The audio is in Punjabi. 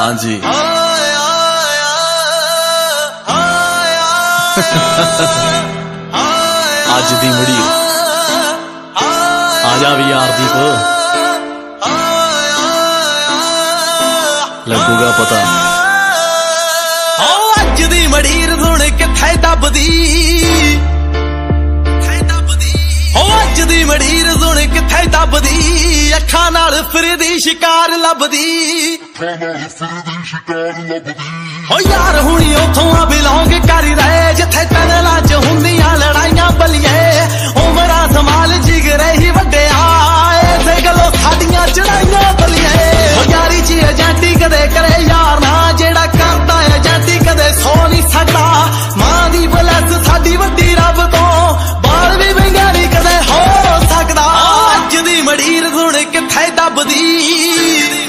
ਹਾਂਜੀ ਅੱਜ ਦੀ ਮੜੀ ਆ ਜਾ ਵੀ ਯਾਰ ਦੀਪ ਲੱਗੂਗਾ ਪਤਾ ਓ ਅੱਜ ਦੀ ਮੜੀ ਸੁਣ ਕਿੱਥੇ ਦੱਬਦੀ ਦੱਬਦੀ ਅੱਖਾਂ ਨਾਲ ਫਿਰਦੀ ਸ਼ਿਕਾਰ ਲੱਭਦੀ। ਓ ਯਾਰ ਹੁਣੀ ਉਥੋਂ ਆ ਬਿਲੋਂਗ ਕਰ ਰਹੇ ਰੱਬ ਦੀ